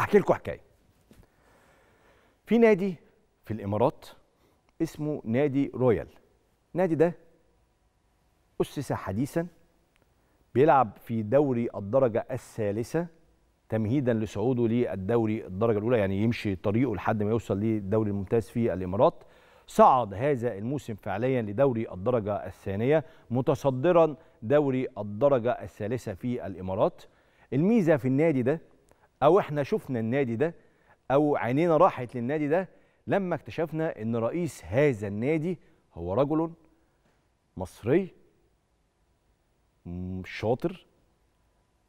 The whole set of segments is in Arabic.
أحكي لكم حكاية. في نادي في الإمارات اسمه نادي رويال. النادي ده أسس حديثا بيلعب في دوري الدرجة الثالثة تمهيدا لصعوده للدوري الدرجة الأولى يعني يمشي طريقه لحد ما يوصل للدوري الممتاز في الإمارات. صعد هذا الموسم فعليا لدوري الدرجة الثانية متصدرا دوري الدرجة الثالثة في الإمارات. الميزة في النادي ده أو إحنا شفنا النادي ده أو عينينا راحت للنادي ده لما اكتشفنا إن رئيس هذا النادي هو رجل مصري شاطر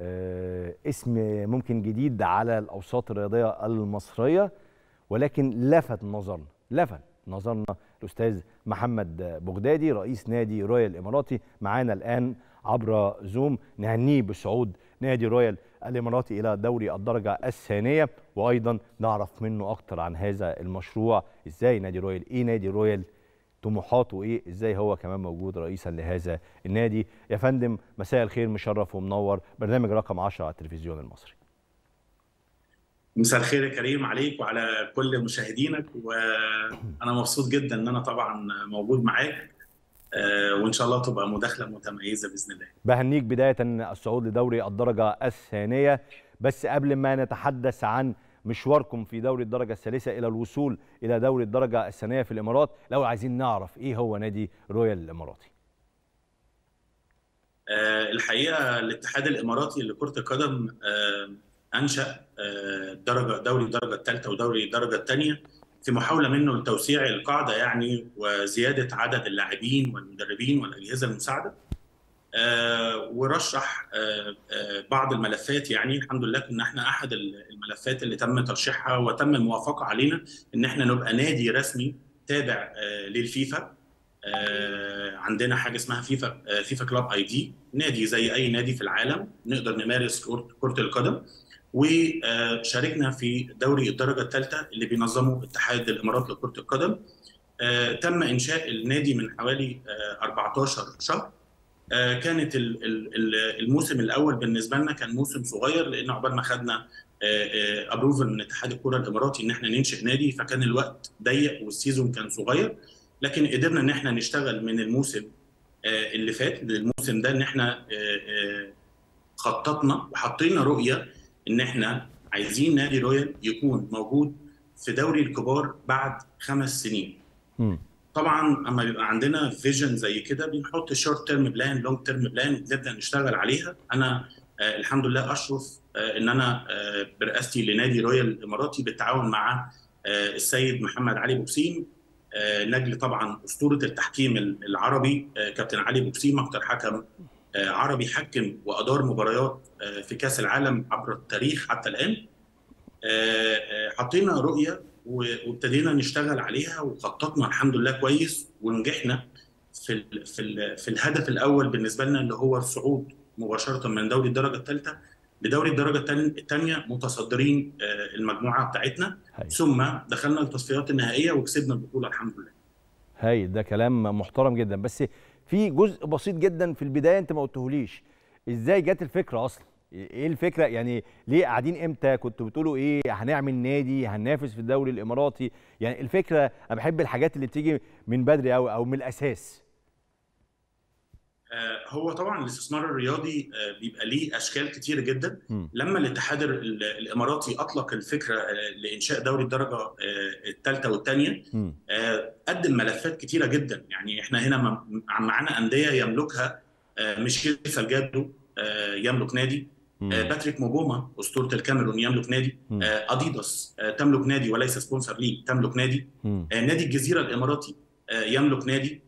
آه اسم ممكن جديد على الأوساط الرياضية المصرية ولكن لفت نظرنا لفت نظرنا الأستاذ محمد بغدادي رئيس نادي رويال الاماراتي معانا الآن عبر Zoom نهنيه بصعود نادي رويال الإماراتي إلى دوري الدرجة الثانية. وأيضا نعرف منه أكتر عن هذا المشروع. إزاي نادي رويال؟ إيه نادي رويال؟ طموحاته إيه؟ إزاي هو كمان موجود رئيسا لهذا النادي؟ يا فندم مساء الخير مشرف ومنور. برنامج رقم 10 على التلفزيون المصري. مساء الخير يا كريم عليك وعلى كل مشاهدينك. وأنا مبسوط جدا إن أنا طبعا موجود معاك. وإن شاء الله تبقى مداخلة متميزة بإذن الله. بهنيك بداية الصعود لدوري الدرجة الثانية. بس قبل ما نتحدث عن مشواركم في دوري الدرجة الثالثة إلى الوصول إلى دوري الدرجة الثانية في الإمارات لو عايزين نعرف إيه هو نادي رويال الإماراتي؟ أه الحقيقة الاتحاد الإماراتي لكره القدم أه أنشأ درجه دوري الدرجة الثالثة ودوري الدرجة الثانية في محاولة منه لتوسيع القاعدة يعني وزيادة عدد اللاعبين والمدربين والأجهزة المساعدة. آه ورشح آه آه بعض الملفات يعني. الحمد لله كنا إحنا أحد الملفات اللي تم ترشيحها وتم الموافقة علينا إن إحنا نبقى نادي رسمي تابع للفيفا. عندنا حاجة اسمها فيفا فيفا كلاب آي دي نادي زي أي نادي في العالم نقدر نمارس كرة القدم. وشاركنا في دوري الدرجة الثالثة اللي بينظمه اتحاد الإمارات لكرة القدم. تم إنشاء النادي من حوالي 14 شهر. كانت الموسم الأول بالنسبة لنا كان موسم صغير لأن عقبال ما خدنا approval من اتحاد الكرة الإماراتي إن إحنا ننشئ نادي فكان الوقت ضيق وال season كان صغير. لكن قدرنا إن إحنا نشتغل من الموسم اللي فات للموسم ده إن إحنا خططنا وحطينا رؤية إن إحنا عايزين نادي رويال يكون موجود في دوري الكبار بعد خمس سنين. م. طبعا أما بيبقى عندنا vision زي كده بنحط short term plan long term plan نبدأ نشتغل عليها أنا آه الحمد لله أشرف آه إن أنا آه برئاستي لنادي رويال الإماراتي بالتعاون مع آه السيد محمد علي بوجسيم آه نجل طبعا أسطورة التحكيم العربي آه كابتن علي بوجسيم أكثر حكم عربي حكم وأدار مباريات آه في كأس العالم عبر التاريخ حتى الآن آه آه حطينا رؤية وابتدينا نشتغل عليها وخططنا الحمد لله كويس ونجحنا في ال في ال في الهدف الأول بالنسبة لنا اللي هو الصعود مباشرة من دوري الدرجة الثالثة لدوري الدرجة الثانية متصدرين المجموعة بتاعتنا هي. ثم دخلنا التصفيات النهائية وكسبنا البطولة الحمد لله. هاي ده كلام محترم جدا بس في جزء بسيط جدا في البداية أنت ما قلتهوليش. إزاي جت الفكرة أصلا؟ إيه الفكرة؟ يعني ليه قاعدين إمتى؟ كنتوا بتقولوا إيه؟ هنعمل نادي؟ هننافس في الدوري الإماراتي؟ يعني الفكرة أنا بحب الحاجات اللي بتيجي من بدري قوي أو من الأساس. هو طبعا الاستثمار الرياضي بيبقى ليه أشكال كتيرة جدا. لما الاتحاد الإماراتي أطلق الفكرة لإنشاء دوري الدرجة الثالثه والثانيه قدم ملفات كتيرة جدا. يعني إحنا هنا معانا أندية يملكها ميشيل سالجادو يملك نادي باتريك مبوما أسطورة الكاميرون يملك نادي أديداس تملك نادي وليس sponsor league تملك نادي. نادي الجزيرة الإماراتي يملك نادي.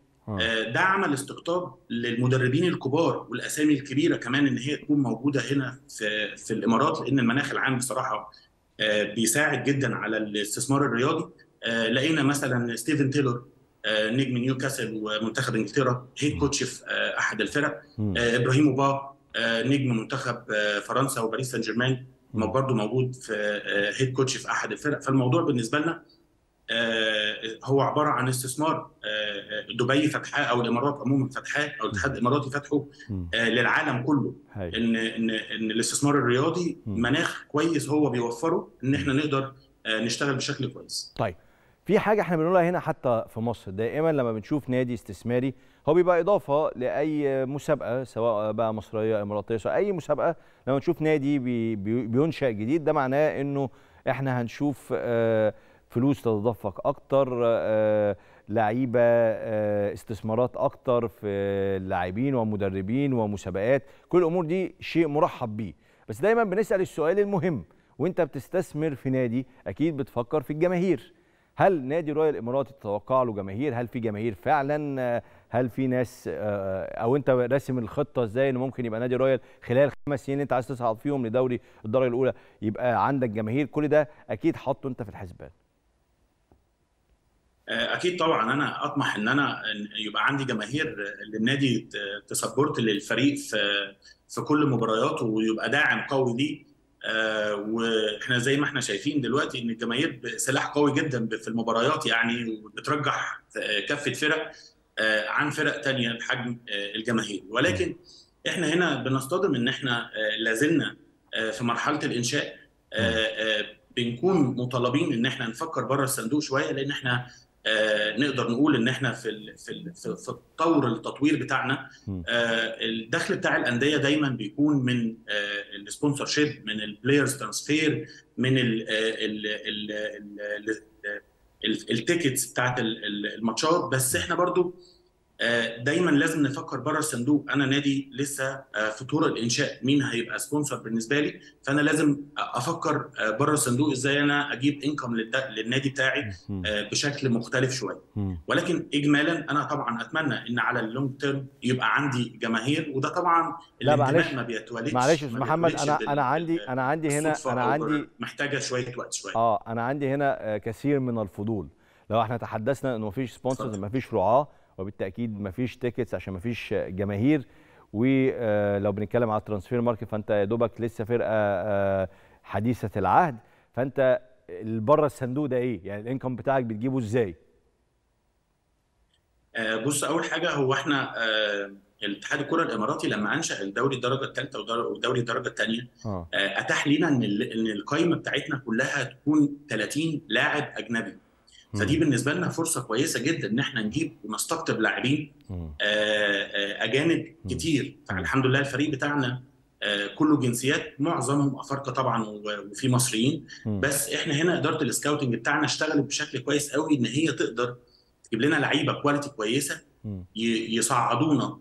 ده عمل استقطاب للمدربين الكبار والأسامي الكبيرة كمان إن هي تكون موجودة هنا في في الإمارات لأن المناخ العام بصراحة بيساعد جدا على الاستثمار الرياضي. لقينا مثلا ستيفن تيلور نجم نيوكاسل ومنتخب إنجلترا head coach في أحد الفرق. إبراهيم با نجم منتخب فرنسا وباريس سان جيرمان برضه موجود في head coach في أحد الفرق. فالموضوع بالنسبة لنا هو عبارة عن استثمار دبي فتحاه أو الإمارات عموما فتحاه أو الاتحاد الإماراتي فتحه للعالم كله هاي. إن إن إن الاستثمار الرياضي. مناخ كويس هو بيوفره إن إحنا نقدر نشتغل بشكل كويس طيب في حاجة إحنا بنقولها هنا حتى في مصر دائما لما بنشوف نادي استثماري هو بيبقى إضافة لأي مسابقة سواء بقى مصرية إماراتية سواء أي مسابقة لما نشوف نادي بي بي بينشأ جديد ده معناه إنه إحنا هنشوف آه، فلوس تتدفق أكتر آه، لعيبة آه، استثمارات أكتر في اللاعبين ومدربين ومسابقات. كل الأمور دي شيء مرحب بيه. بس دايما بنسأل السؤال المهم وأنت بتستثمر في نادي أكيد بتفكر في الجماهير. هل نادي رويال الاماراتي تتوقع له جماهير؟ هل في جماهير فعلا؟ هل في ناس آه، أو أنت راسم الخطة إزاي إن ممكن يبقى نادي رويال خلال خمس سنين أنت عايز تصعد فيهم لدوري الدرجة الأولى يبقى عندك جماهير؟ كل ده أكيد حاطه أنت في الحسبان. أكيد طبعا أنا أطمح إن أنا يبقى عندي جماهير للنادي تسبورت للفريق في في كل مبارياته ويبقى داعم قوي ليه. آه، وإحنا زي ما إحنا شايفين دلوقتي إن الجماهير سلاح قوي جدا في المباريات يعني وبترجح كافه فرق آه، عن فرق تانية بحجم آه، الجماهير. ولكن إحنا هنا بنصطدم إن إحنا آه، لازلنا آه، في مرحلة الإنشاء. آه، آه، بنكون مطالبين إن إحنا نفكر بره الصندوق شوية لأن إحنا آه، نقدر نقول ان إحنا في ال- في ال- في الطور التطوير بتاعنا. آه، الدخل بتاع الانديه دايما بيكون من ال sponsorship من ال players transfer من ال- ال- ال- ال- ال- tickets بتاعت ال- ال- الماتشات بس إحنا برضو آه، دايما لازم نفكر بره الصندوق أنا نادي لسه آه، في طور الإنشاء مين هيبقى sponsor بالنسبة لي فأنا لازم أفكر آه، بره الصندوق إزاي أنا أجيب income للنادي بتاعي. آه، بشكل مختلف شوية. ولكن اجمالا أنا طبعا أتمنى إن على ال long term يبقى عندي جماهير وده طبعا لا، معلش. ما بيتولدش معلش يا أستاذ محمد أنا أنا عندي أنا عندي هنا أنا عندي محتاجة شوية وقت شوية آه أنا عندي هنا آه، كثير من الفضول لو إحنا تحدثنا إنه مفيش sponsors. مفيش رعاة وبالتأكيد مفيش tickets عشان مفيش آه، جماهير ولو بنتكلم على ال transfer market فأنت يا دوبك لسه فرقة آه، حديثة العهد. فأنت بره الصندوق ده إيه؟ يعني الإنكم بتاعك بتجيبه إزاي؟ آه، بص أول حاجة هو إحنا آه، الاتحاد الكرة الإماراتي لما أنشأ الدوري الدرجة الثالثه ودوري الدرجة الثانية أتاح لنا إن إن القائمه بتاعتنا كلها تكون 30 لاعب أجنبي. فدي بالنسبة لنا فرصة كويسة جدا إن إحنا نجيب ونستقطب لاعبين. آه، آه، أجانب. كتير. فالحمد لله الفريق بتاعنا آه، كله جنسيات معظمهم أفارقة طبعا وفي مصريين. بس إحنا هنا إدارة ال scouting بتاعنا اشتغلت بشكل كويس قوي إن هي تقدر تجيب لنا لعيبة quality كويسة يصعدونا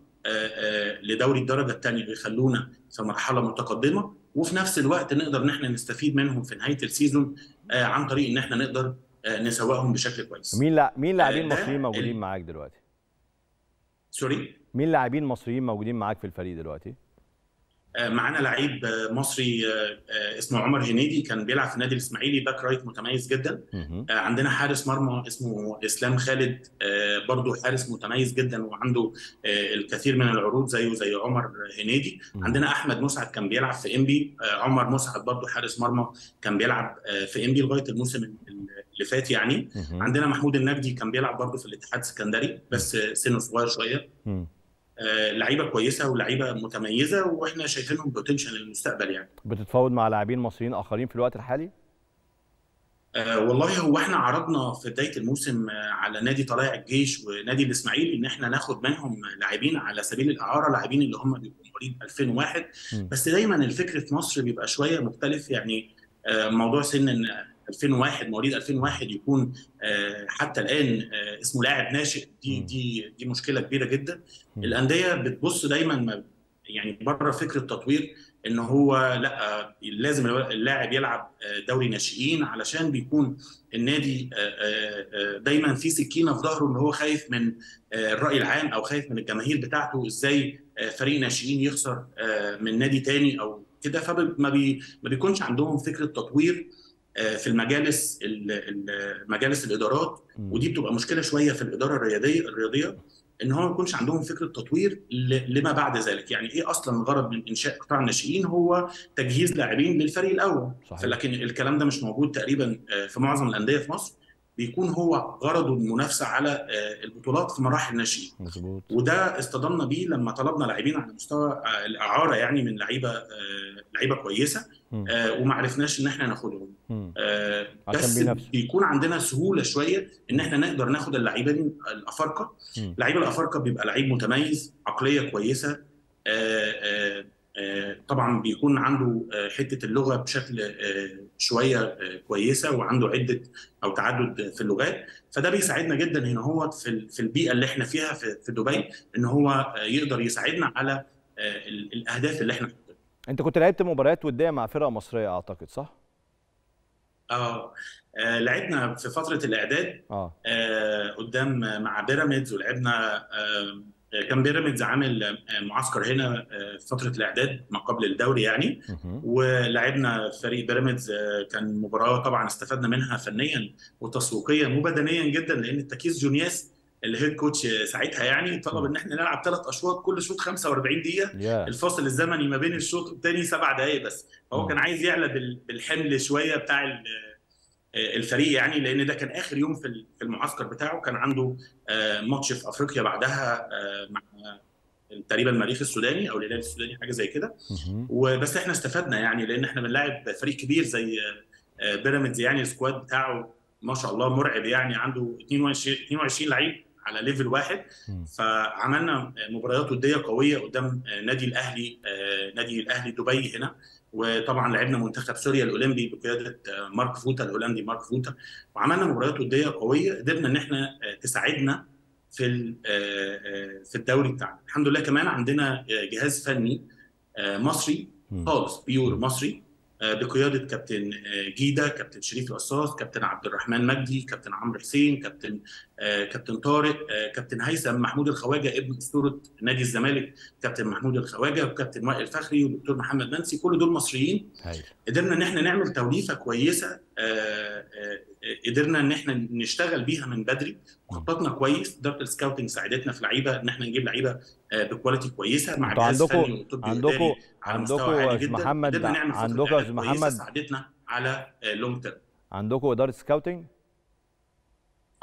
لدوري الدرجة الثانية ويخلونا في مرحلة متقدمة وفي نفس الوقت نقدر إن إحنا نستفيد منهم في نهاية ال season عن طريق إن إحنا نقدر آه، نسوقهم بشكل كويس. مين لا مين لاعبين ده مصريين موجودين معاك دلوقتي sorry مين لاعبين مصريين موجودين معاك في الفريق دلوقتي آه، معانا لعيب آه، مصري آه، آه، اسمه عمر هنيدي كان بيلعب في النادي الإسماعيلي back right متميز جدا. آه، عندنا حارس مرمى اسمه إسلام خالد آه، برضو حارس متميز جدا وعنده آه، الكثير من العروض زيه زي عمر هنيدي. عندنا أحمد مسعد كان بيلعب في إنبي آه، عمر مسعد برضو حارس مرمى كان بيلعب آه، في إنبي لغاية الموسم اللي فات يعني. عندنا محمود النجدي كان بيلعب برضو في الاتحاد السكندري بس سنه صغير شوية. آه، لعيبة كويسة ولعيبة متميزة وإحنا شايفينهم بوتنشال للمستقبل يعني. بتتفاوض مع لاعبين مصريين آخرين في الوقت الحالي؟ آه والله هو إحنا عرضنا في بداية الموسم آه على نادي طلائع الجيش ونادي الإسماعيلي إن إحنا ناخد منهم لاعبين على سبيل الإعارة لاعبين اللي هم بيبقوا مواليد 2001 مم. بس دايما الفكر في مصر بيبقى شوية مختلف يعني. آه موضوع سن 2001 مواليد 2001 يكون آه حتى الآن آه اسمه لاعب ناشئ دي. دي دي مشكلة كبيرة جدا. الأندية بتبص دايما ما- يعني بره فكره التطوير إن هو لا لازم اللاعب يلعب دوري ناشئين علشان بيكون النادي دايما في سكينة في ظهره إن هو خايف من الرأي العام أو خايف من الجماهير بتاعته إزاي فريق ناشئين يخسر من نادي تاني أو كده فما بي ما بيكونش عندهم فكره تطوير في المجالس مجالس الإدارات ودي بتبقى مشكلة شوية في الإدارة الرياضيه الرياضية إن هو ما يكونش عندهم فكرة تطوير لما بعد ذلك. يعني إيه أصلا الغرض من إنشاء قطاع الناشئين؟ هو تجهيز لاعبين للفريق الأول. صحيح. لكن الكلام ده مش موجود تقريبا في معظم الأندية في مصر. بيكون هو غرضه المنافسة على آه، البطولات في مراحل الناشئين مظبوط. وده اصطدمنا بيه لما طلبنا لاعبين على مستوى آه، الإعارة يعني من لعيبة آه، لعيبة كويسة وما عرفناش إن إحنا ناخدهم. بس. بيكون عندنا سهولة شوية إن إحنا نقدر ناخد اللعيبة دي الأفارقة. لعيب الأفارقة بيبقى لعيب متميز عقلية كويسة آه، آه، طبعا بيكون عنده آه، حتة اللغة بشكل آه، شوية آه، كويسة وعنده عدة أو تعدد في اللغات. فده بيساعدنا جدا هنا هو في ال- في البيئة اللي إحنا فيها في دبي إن هو آه، يقدر يساعدنا على آه، ال- الأهداف اللي إحنا حاطينها. أنت كنت لعبت مباريات ودية مع فرقة مصرية أعتقد صح؟ آه آه، لعبنا في فترة الإعداد آه. آه، قدام مع بيراميدز ولعبنا آه، كان بيراميدز عامل آه، معسكر هنا آه، في فترة الإعداد ما قبل الدوري يعني. ولعبنا فريق بيراميدز آه، كان مباراة طبعا استفدنا منها فنيا وتسويقيا وبدنيا جدا لأن التكيس جونياس الهيد كوتش ساعتها يعني طلب إن إحنا نلعب ثلاث أشواط كل شوط 45 دقيقة. يا الفاصل الزمني ما بين الشوط الثاني سبع دقائق بس. فهو. كان عايز يعلى بال- بالحمل شوية بتاع الفريق يعني لأن ده كان آخر يوم في ال- في المعسكر بتاعه. كان عنده آه، ماتش في أفريقيا بعدها آه، مع تقريبا المريخ السوداني أو الهلال السوداني حاجة زي كده. وبس إحنا استفدنا يعني لأن إحنا بنلاعب فريق كبير زي آه، بيراميدز يعني ال squad بتاعه ما شاء الله مرعب يعني عنده 22 22 لعيب. على level واحد. فعملنا مباريات ودية قوية قدام نادي الأهلي آه، نادي الأهلي دبي هنا. وطبعا لعبنا منتخب سوريا الأولمبي بقيادة آه، مارك فوتا الهولندي مارك فوتا. وعملنا مباريات ودية قوية قدرنا إن إحنا آه، تساعدنا في في الدوري بتاعنا. الحمد لله كمان عندنا جهاز فني مصري. خالص pure مصري. بقيادة كابتن آه، جيدة كابتن شريف القصاص كابتن عبد الرحمن مجدي كابتن عمرو حسين كابتن آه، كابتن طارق آه، كابتن هيثم محمود الخواجة ابن أسطورة نادي الزمالك كابتن محمود الخواجة وكابتن وائل فخري والدكتور محمد منسي كل دول مصريين. قدرنا إن إحنا نعمل توليفة كويسة آه، آه، قدرنا إن إحنا نشتغل بيها من بدري خططنا كويس اداره ال scouting ساعدتنا في لعيبة إن إحنا نجيب لعيبة آه، ب quality كويسة مع جهاز فني وطبي عندكوا مستوى يا محمد عندكوا يا محمد ساعدتنا على long term عندكم إدارة scouting؟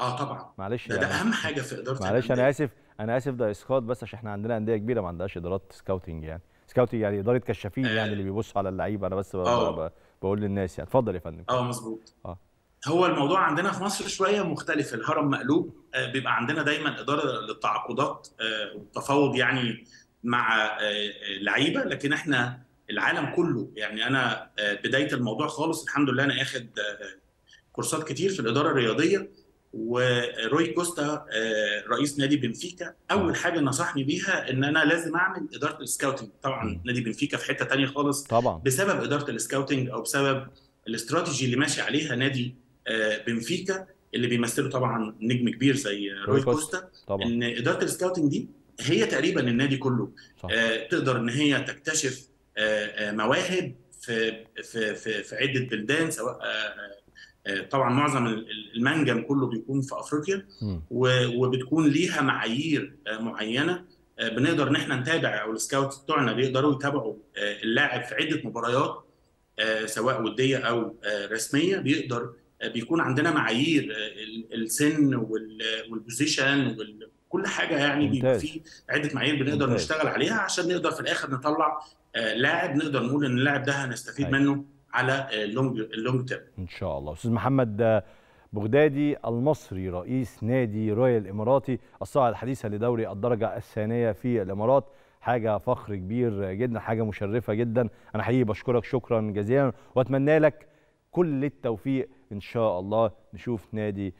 آه طبعا. معلش ده, ده يعني أهم حاجة في إدارة معلش. أنا آسف أنا آسف ده إسقاط بس عشان إحنا عندنا أندية كبيرة ما عندهاش ادارات scouting يعني. scouting يعني إدارة كشافين آه. يعني اللي بيبصوا على اللعيبة. أنا بس آه. بقول للناس يعني. اتفضل يا فندم. آه مظبوط. آه. هو الموضوع عندنا في مصر شوية مختلف. الهرم مقلوب آه، بيبقى عندنا دايما إدارة للتعاقدات آه، والتفاوض يعني مع آه، لعيبة. لكن إحنا العالم كله يعني أنا بداية الموضوع خالص الحمد لله أنا آخد كورسات كتير في الإدارة الرياضية. وروي كوستا رئيس نادي بنفيكا أول حاجة نصحني بيها إن أنا لازم أعمل إدارة ال scouting. طبعا. نادي بنفيكا في حتة تانية خالص. طبعا. بسبب إدارة ال scouting أو بسبب الاستراتيجي اللي ماشي عليها نادي بنفيكا اللي بيمثله طبعا نجم كبير زي روي كوستا. طبعا. إن إدارة ال scouting دي هي تقريبا النادي كله. صح. آه، تقدر إن هي تكتشف آه، آه، مواهب في في في في عدة بلدان سواء آه، آه، طبعا معظم ال- المنجم كله بيكون في أفريقيا. وبتكون ليها معايير آه، معينة. آه، بنقدر إن إحنا نتابع أو ال scout بتوعنا بيقدروا يتابعوا آه، اللاعب في عدة مباريات آه، سواء ودية أو آه، رسمية بيقدر آه، بيكون عندنا معايير آه، ال- السن وال- وال position وكل حاجة يعني بيبقى. في عدة معايير بنقدر ممتاز. نشتغل عليها عشان نقدر في الآخر نطلع آه، لاعب نقدر نقول إن اللاعب ده هنستفيد أيوة. منه على آه، ال long ال long term إن شاء الله أستاذ محمد بغدادي المصري رئيس نادي رويال الإماراتي الصاعد حديثا لدوري الدرجة الثانية في الإمارات حاجة فخر كبير جدا حاجة مشرفة جدا أنا حقيقي بشكرك شكرا جزيلا وأتمنى لك كل التوفيق إن شاء الله نشوف نادي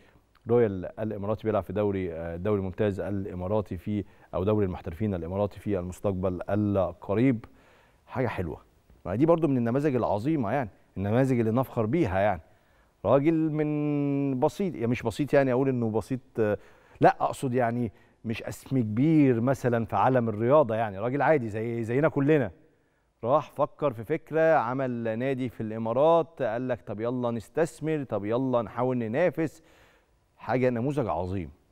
رويال الإماراتي بيلعب في دوري الدوري الممتاز الإماراتي في أو دوري المحترفين الإماراتي في المستقبل القريب. حاجة حلوة. ما دي برضو من النماذج العظيمة يعني. النماذج اللي نفخر بيها يعني. راجل من بسيط يعني مش بسيط يعني أقول إنه بسيط آه، لا أقصد يعني مش أسم كبير مثلا في عالم الرياضة يعني. راجل عادي زي زينا كلنا. راح فكر في فكرة عمل نادي في الإمارات قال لك طب يلا نستثمر طب يلا نحاول ننافس. حاجة نموذج عظيم.